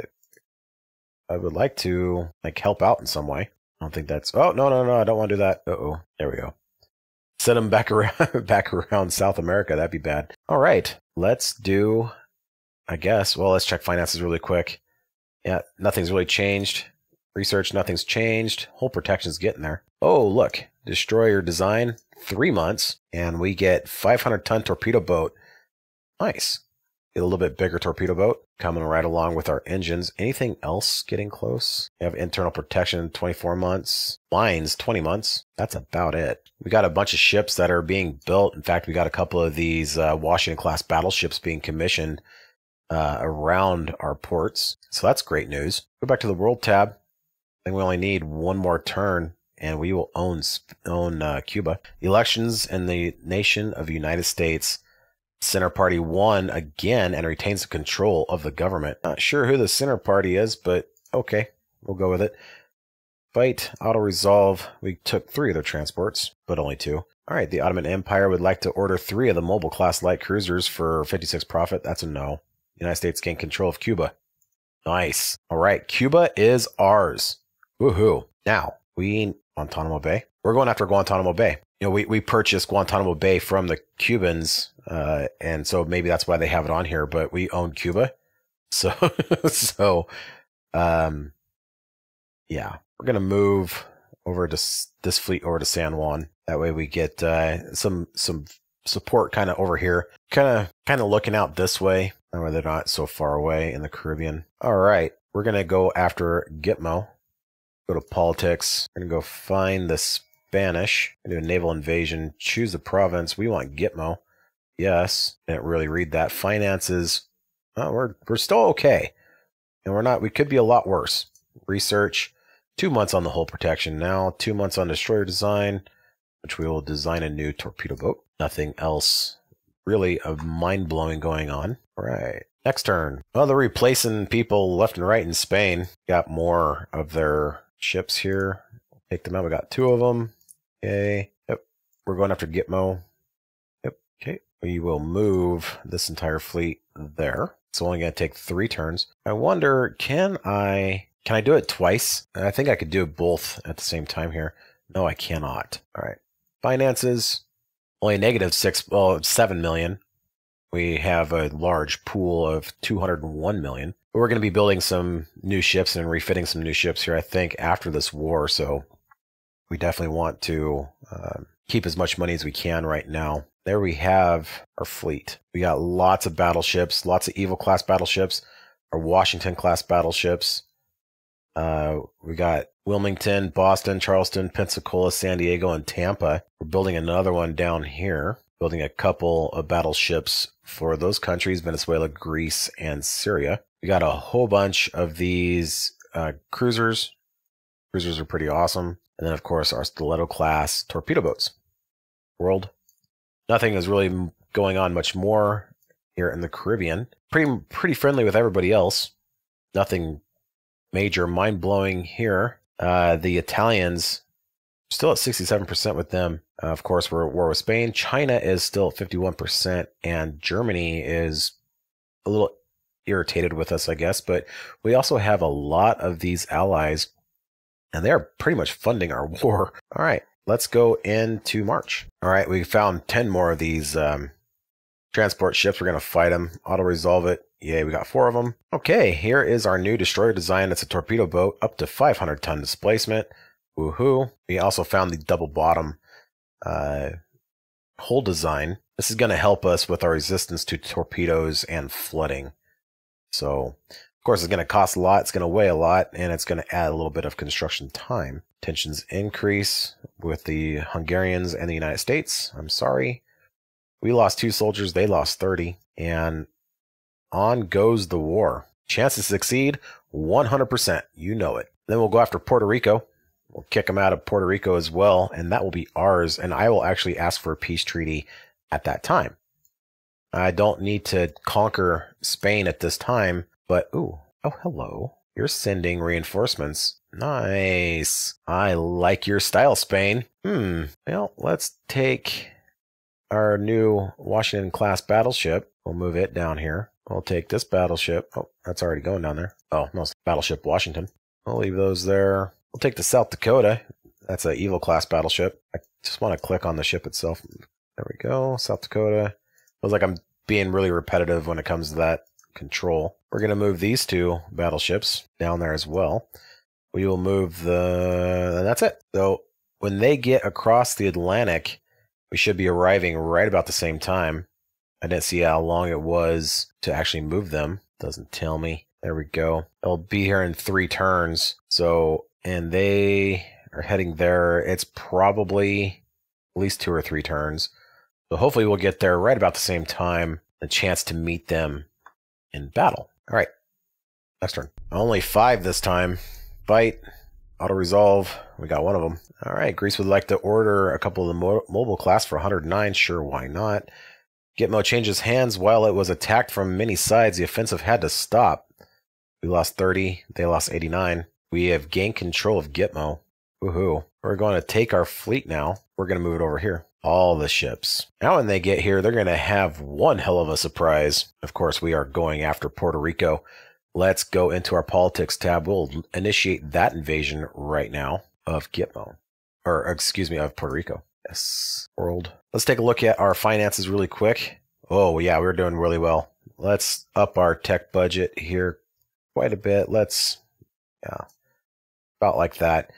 I would like to like help out in some way. I don't think that's. Oh no no no! I don't want to do that. Uh oh. There we go. Send them back around back around South America. That'd be bad. All right. Let's do. I guess. Well, let's check finances really quick. Yeah, nothing's really changed. Research, nothing's changed. Hull protection's getting there. Oh, look. Destroyer design, three months, and we get 500 ton torpedo boat. Nice. A little bit bigger torpedo boat coming right along with our engines. Anything else getting close? We have internal protection 24 months, mines 20 months. That's about it. We got a bunch of ships that are being built. In fact, we got a couple of these uh, Washington class battleships being commissioned uh, around our ports. So that's great news. Go back to the world tab. I think we only need one more turn and we will own own uh, Cuba. Elections in the nation of the United States Center Party won again and retains control of the government. Not sure who the Center Party is, but okay, we'll go with it. Fight, auto resolve. We took three of their transports, but only two. All right, the Ottoman Empire would like to order three of the mobile class light cruisers for 56 profit. That's a no. The United States gain control of Cuba. Nice. All right, Cuba is ours. Woohoo. Now, we Guantanamo Bay. We're going after Guantanamo Bay. You know, we, we purchased Guantanamo Bay from the Cubans uh, and so maybe that's why they have it on here, but we own Cuba. So, so, um, yeah, we're to move over to this fleet over to San Juan. That way we get, uh, some, some support kind of over here, kind of, kind of looking out this way, where they're not so far away in the Caribbean. All right. We're to go after Gitmo. Go to politics. Going to go find the Spanish. Do a naval invasion. Choose the province. We want Gitmo. Yes, didn't really read that. Finances, well, we're we're still okay, and we're not. We could be a lot worse. Research, two months on the hull protection now. Two months on destroyer design, which we will design a new torpedo boat. Nothing else really of mind blowing going on. All right. Next turn. Well, they're replacing people left and right in Spain. Got more of their ships here. Take them out. We got two of them. Okay. Yep. We're going after Gitmo. Yep. Okay we will move this entire fleet there. It's only going to take three turns. I wonder, can I, can I do it twice? I think I could do both at the same time here. No, I cannot. All right. Finances, only negative six, well, seven million. We have a large pool of 201 million. We're going to be building some new ships and refitting some new ships here, I think, after this war. So we definitely want to uh, keep as much money as we can right now. There we have our fleet. We got lots of battleships, lots of Evil class battleships, our Washington class battleships. Uh, we got Wilmington, Boston, Charleston, Pensacola, San Diego, and Tampa. We're building another one down here, building a couple of battleships for those countries Venezuela, Greece, and Syria. We got a whole bunch of these uh, cruisers. Cruisers are pretty awesome. And then, of course, our Stiletto class torpedo boats. World. Nothing is really going on much more here in the Caribbean. Pretty, pretty friendly with everybody else. Nothing major mind blowing here. Uh, the Italians still at 67% with them. Uh, of course, we're at war with Spain. China is still at 51%, and Germany is a little irritated with us, I guess. But we also have a lot of these allies, and they're pretty much funding our war. All right, let's go into March. All right, we found 10 more of these um, transport ships. We're going to fight them, auto resolve it. Yay, we got four of them. Okay, here is our new destroyer design. It's a torpedo boat up to 500 ton displacement. Woohoo. We also found the double bottom uh, hull design. This is going to help us with our resistance to torpedoes and flooding. So, of course, it's going to cost a lot, it's going to weigh a lot, and it's going to add a little bit of construction time. Tensions increase with the Hungarians and the United States. I'm sorry. We lost two soldiers, they lost 30, and on goes the war. Chance to succeed? 100%. You know it. Then we'll go after Puerto Rico. We'll kick them out of Puerto Rico as well, and that will be ours. And I will actually ask for a peace treaty at that time. I don't need to conquer Spain at this time, but ooh, oh, hello. You're sending reinforcements. Nice. I like your style, Spain. Hmm. Well, let's take our new Washington class battleship. We'll move it down here. We'll take this battleship. Oh, that's already going down there. Oh, no, battleship Washington. I'll leave those there. We'll take the South Dakota. That's an evil class battleship. I just want to click on the ship itself. There we go. South Dakota. Feels like I'm being really repetitive when it comes to that control. We're going to move these two battleships down there as well. We will move the, and that's it. So when they get across the Atlantic, we should be arriving right about the same time. I didn't see how long it was to actually move them. Doesn't tell me. There we go. They'll be here in three turns. So, and they are heading there. It's probably at least two or three turns. So hopefully we'll get there right about the same time, a chance to meet them in battle. All right, next turn. Only five this time. Bite, auto resolve. We got one of them. All right, Greece would like to order a couple of the mo mobile class for 109. Sure, why not? Gitmo changes hands while it was attacked from many sides. The offensive had to stop. We lost 30. They lost 89. We have gained control of Gitmo. Woohoo. We're going to take our fleet now. We're going to move it over here all the ships. Now, when they get here, they're going to have one hell of a surprise. Of course, we are going after Puerto Rico. Let's go into our politics tab. We'll initiate that invasion right now of Gitmo, or excuse me, of Puerto Rico. Yes, world. Let's take a look at our finances really quick. Oh, yeah, we're doing really well. Let's up our tech budget here quite a bit. Let's, yeah, about like that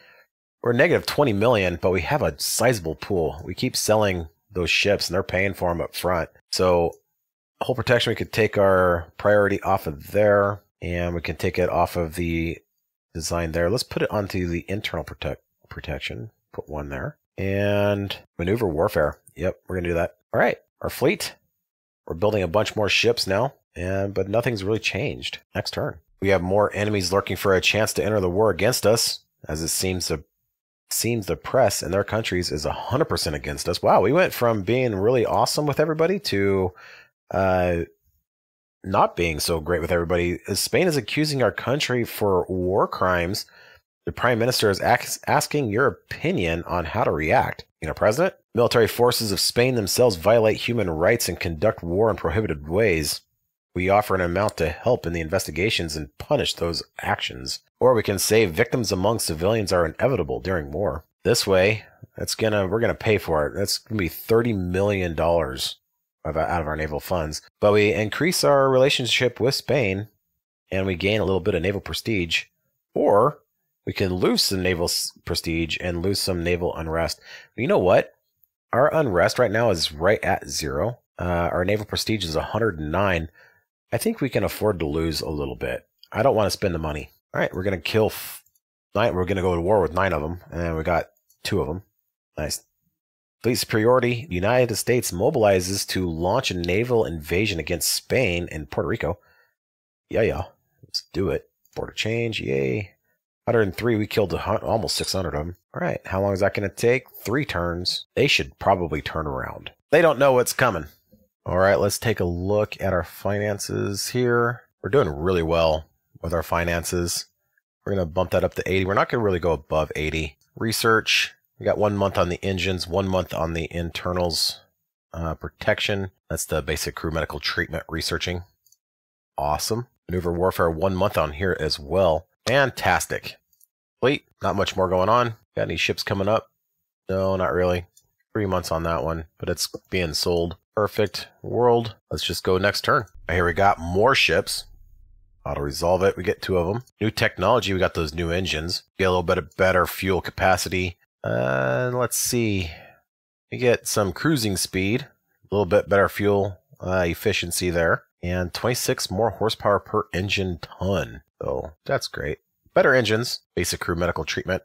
we're negative 20 million, but we have a sizable pool. We keep selling those ships and they're paying for them up front. So hull protection, we could take our priority off of there and we can take it off of the design there. Let's put it onto the internal protect protection. Put one there and maneuver warfare. Yep, we're going to do that. All right. Our fleet. We're building a bunch more ships now and, but nothing's really changed. Next turn. We have more enemies lurking for a chance to enter the war against us as it seems to seems the press in their countries is 100% against us. Wow, we went from being really awesome with everybody to uh, not being so great with everybody. Spain is accusing our country for war crimes. The prime minister is asking your opinion on how to react. You know, President? Military forces of Spain themselves violate human rights and conduct war in prohibited ways. We offer an amount to help in the investigations and punish those actions. Or we can say victims among civilians are inevitable during war. This way, that's gonna we're gonna pay for it. That's gonna be thirty million dollars out of our naval funds. But we increase our relationship with Spain, and we gain a little bit of naval prestige. Or we can lose some naval prestige and lose some naval unrest. But you know what? Our unrest right now is right at zero. Uh, our naval prestige is 109. I think we can afford to lose a little bit. I don't want to spend the money. All right, we're going to kill nine. We're going to go to war with nine of them, and we got two of them. Nice. Fleet superiority. The United States mobilizes to launch a naval invasion against Spain and Puerto Rico. Yeah, yeah. Let's do it. Border change. Yay. 103. We killed almost 600 of them. All right. How long is that going to take? Three turns. They should probably turn around. They don't know what's coming. All right. Let's take a look at our finances here. We're doing really well with our finances. We're going to bump that up to 80. We're not going to really go above 80. Research. We got one month on the engines, one month on the internals uh, protection. That's the basic crew medical treatment researching. Awesome. Maneuver warfare, one month on here as well. Fantastic. Fleet, not much more going on. Got any ships coming up? No, not really. Three months on that one, but it's being sold. Perfect. World. Let's just go next turn. Here we got more ships. Auto resolve it. We get two of them. New technology. We got those new engines. Get a little bit of better fuel capacity. Uh, let's see. We get some cruising speed. A little bit better fuel uh, efficiency there. And 26 more horsepower per engine ton. So that's great. Better engines. Basic crew medical treatment.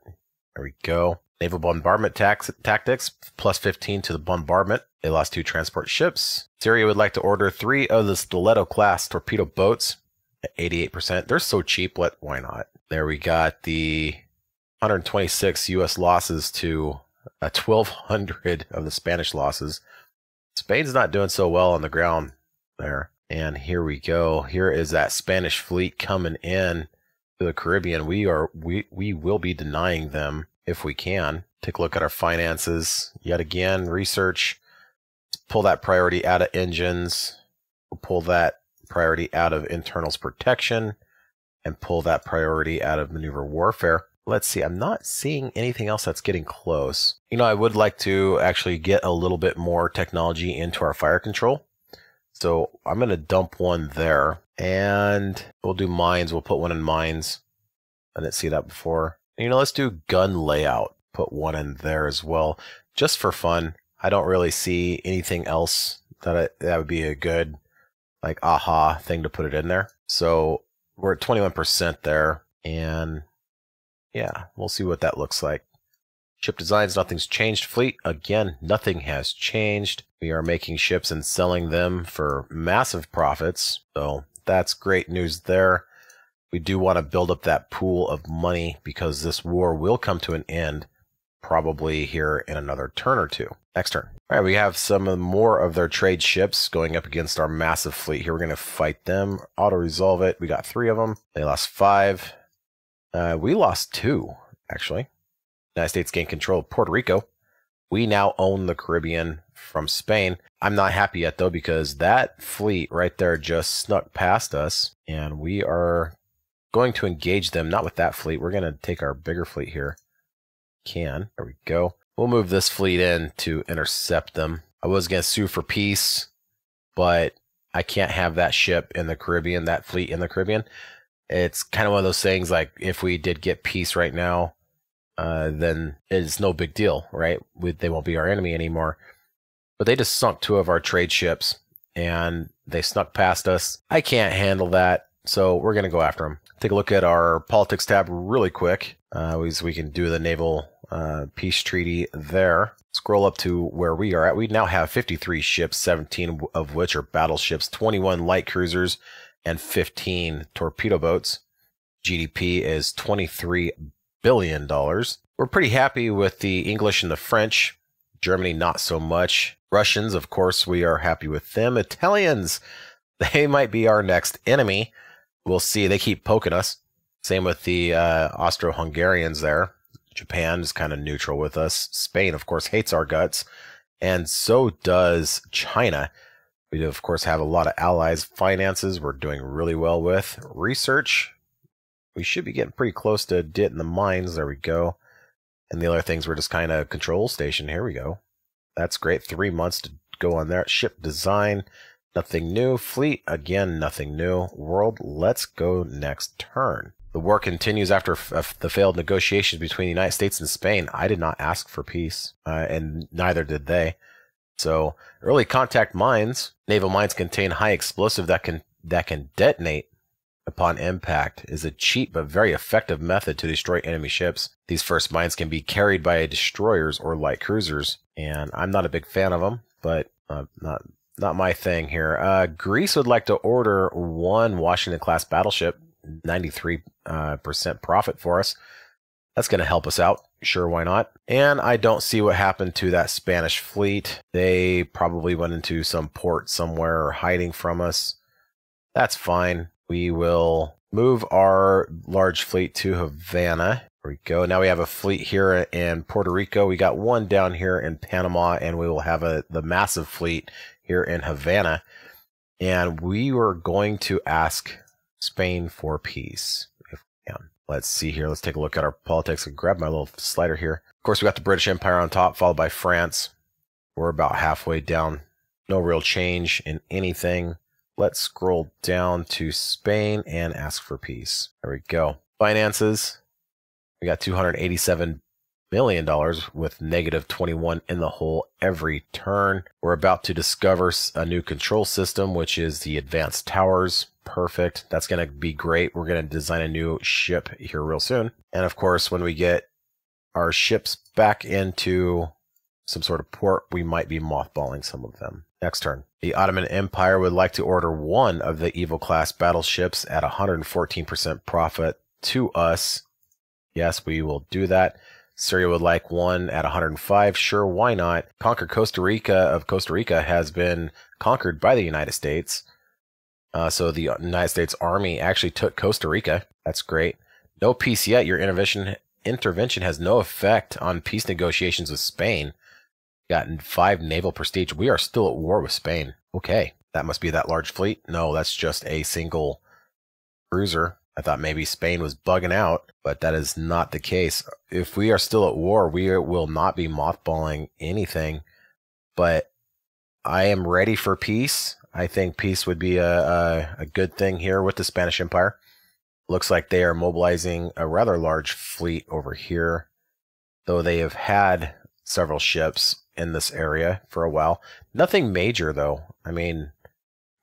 There we go. Naval bombardment tax- tactics, plus 15 to the bombardment. They lost two transport ships. Syria would like to order three of the Stiletto class torpedo boats 88%. They're so cheap. What? Why not? There we got the 126 U.S. losses to a 1,200 of the Spanish losses. Spain's not doing so well on the ground there. And here we go. Here is that Spanish fleet coming in to the Caribbean. We are we we will be denying them if we can. Take a look at our finances yet again. Research. Pull that priority out of engines. Pull that priority out of internals protection and pull that priority out of maneuver warfare. Let's see, I'm not seeing anything else that's getting close. You know, I would like to actually get a little bit more technology into our fire control. So I'm going to dump one there and we'll do mines. We'll put one in mines. I didn't see that before. You know, let's do gun layout. Put one in there as well, just for fun. I don't really see anything else that I, that would be a good like aha thing to put it in there. So we're at 21% there. And yeah, we'll see what that looks like. Ship designs, nothing's changed. Fleet, again, nothing has changed. We are making ships and selling them for massive profits. So that's great news there. We do want to build up that pool of money because this war will come to an end probably here in another turn or two. Next turn. All right, we have some more of their trade ships going up against our massive fleet here. We're going to fight them, auto resolve it. We got three of them. They lost five. Uh, we lost two, actually. United States gained control of Puerto Rico. We now own the Caribbean from Spain. I'm not happy yet, though, because that fleet right there just snuck past us, and we are going to engage them, not with that fleet. We're going to take our bigger fleet here can. There we go. We'll move this fleet in to intercept them. I was going to sue for peace, but I can't have that ship in the Caribbean, that fleet in the Caribbean. It's kind of one of those things like if we did get peace right now, uh, then it's no big deal, right? We, they won't be our enemy anymore. But they just sunk two of our trade ships and they snuck past us. I can't handle that, so we're going to go after them. Take a look at our politics tab really quick. Uh, we, we can do the naval uh, peace treaty there. Scroll up to where we are at. We now have 53 ships, 17 of which are battleships, 21 light cruisers, and 15 torpedo boats. GDP is $23 billion. We're pretty happy with the English and the French. Germany, not so much. Russians, of course, we are happy with them. Italians, they might be our next enemy. We'll see. They keep poking us. Same with the uh, Austro-Hungarians there. Japan is kind of neutral with us. Spain, of course, hates our guts. And so does China. We, do, of course, have a lot of allies. Finances, we're doing really well with. Research, we should be getting pretty close to dit in the mines. There we go. And the other things, we're just kind of control station. Here we go. That's great. Three months to go on there. Ship design, nothing new. Fleet, again, nothing new. World, let's go next turn. The war continues after the failed negotiations between the United States and Spain. I did not ask for peace, uh, and neither did they. So, early contact mines, naval mines contain high explosive that can that can detonate upon impact is a cheap but very effective method to destroy enemy ships. These first mines can be carried by destroyers or light cruisers, and I'm not a big fan of them, but uh, not not my thing here. Uh, Greece would like to order one Washington class battleship, 93 uh, percent profit for us. That's going to help us out. Sure, why not? And I don't see what happened to that Spanish fleet. They probably went into some port somewhere or hiding from us. That's fine. We will move our large fleet to Havana. There we go. Now we have a fleet here in Puerto Rico. We got one down here in Panama, and we will have a the massive fleet here in Havana. And we were going to ask Spain for peace, if we can. Let's see here. Let's take a look at our politics and grab my little slider here. Of course, we got the British Empire on top, followed by France. We're about halfway down. No real change in anything. Let's scroll down to Spain and ask for peace. There we go. Finances. We got 287 million dollars with negative 21 in the hole every turn. We're about to discover a new control system, which is the advanced towers. Perfect. That's going to be great. We're going to design a new ship here real soon. And of course, when we get our ships back into some sort of port, we might be mothballing some of them. Next turn. The Ottoman Empire would like to order one of the Evil class battleships at 114% profit to us. Yes, we will do that. Syria would like one at 105. Sure, why not? Conquer Costa Rica of Costa Rica has been conquered by the United States. Uh, so the United States Army actually took Costa Rica. That's great. No peace yet. Your intervention intervention has no effect on peace negotiations with Spain. Gotten five naval prestige. We are still at war with Spain. Okay. That must be that large fleet. No, that's just a single cruiser. I thought maybe Spain was bugging out, but that is not the case. If we are still at war, we will not be mothballing anything. But I am ready for peace. I think peace would be a, a, a good thing here with the Spanish Empire. Looks like they are mobilizing a rather large fleet over here, though they have had several ships in this area for a while. Nothing major though. I mean,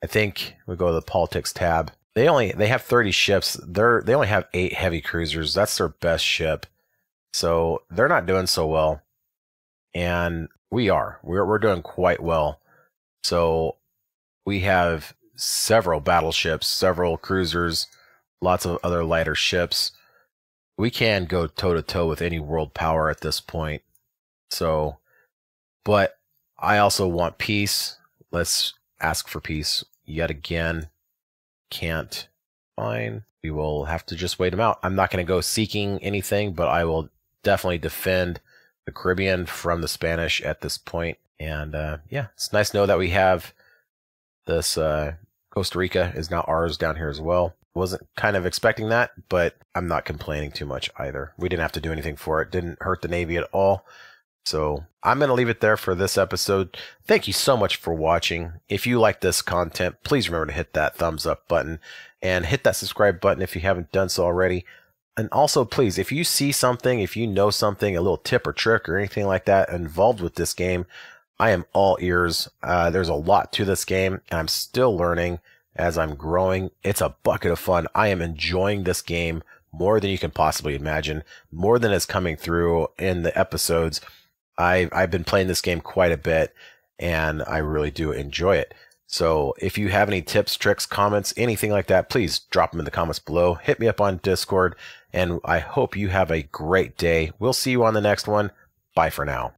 I think we go to the politics tab. They only they have 30 ships. They're they only have 8 heavy cruisers. That's their best ship. So, they're not doing so well. And we are. We're we're doing quite well. So, we have several battleships, several cruisers, lots of other lighter ships. We can go toe to toe with any world power at this point. So, but I also want peace. Let's ask for peace yet again. Can't. Fine. We will have to just wait them out. I'm not going to go seeking anything, but I will definitely defend the Caribbean from the Spanish at this point. And uh, yeah, it's nice to know that we have this. Uh, Costa Rica is now ours down here as well. Wasn't kind of expecting that, but I'm not complaining too much either. We didn't have to do anything for it. Didn't hurt the Navy at all. So I'm going to leave it there for this episode. Thank you so much for watching. If you like this content, please remember to hit that thumbs up button and hit that subscribe button if you haven't done so already. And also, please, if you see something, if you know something, a little tip or trick or anything like that involved with this game, I am all ears. Uh, there's a lot to this game, and I'm still learning as I'm growing. It's a bucket of fun. I am enjoying this game more than you can possibly imagine, more than is coming through in the episodes. I I've been playing this game quite a bit and I really do enjoy it. So if you have any tips, tricks, comments, anything like that, please drop them in the comments below. Hit me up on Discord and I hope you have a great day. We'll see you on the next one. Bye for now.